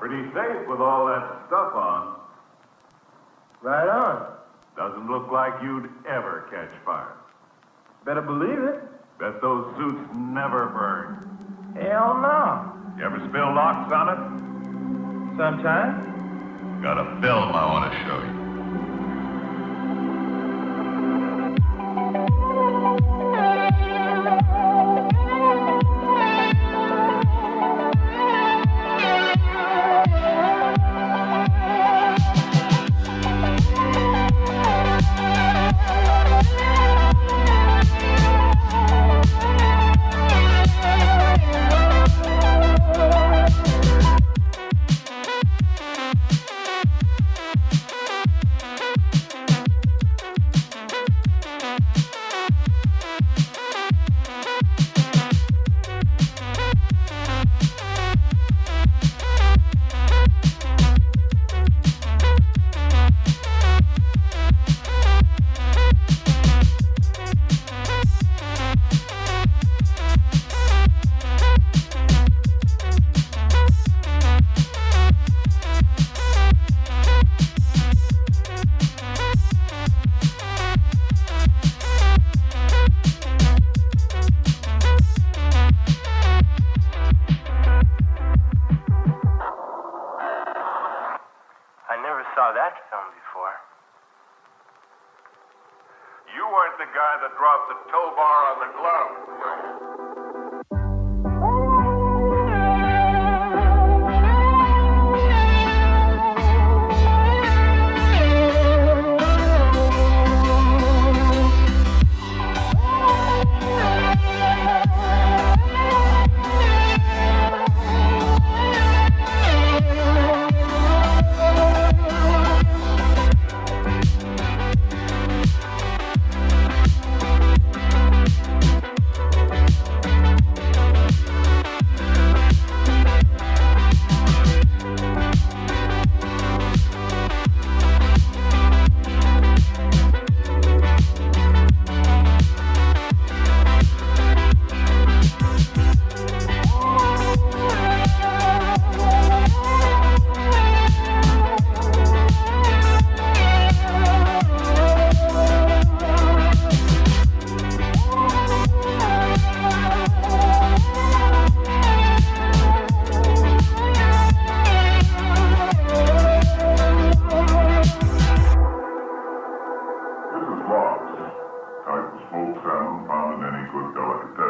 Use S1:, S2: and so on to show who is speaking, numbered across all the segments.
S1: Pretty safe with all that stuff on.
S2: Right on.
S1: Doesn't look like you'd ever catch fire.
S2: Better believe it.
S1: Bet those suits never burn.
S2: Hell no.
S1: You ever spill LOX on it?
S2: Sometimes.
S1: Got a film I want to show you. The guy that dropped the tow bar on the glove.
S3: Smoked found in any good delicatessen.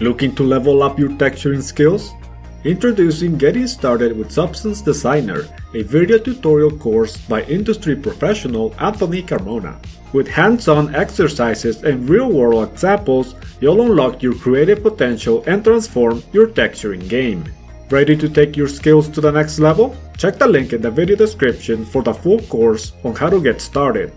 S4: Looking to level up your texturing skills? Introducing Getting Started with Substance Designer, a video tutorial course by industry professional Anthony Carmona. With hands-on exercises and real-world examples, you'll unlock your creative potential and transform your texturing game. Ready to take your skills to the next level? Check the link in the video description for the full course on how to get started.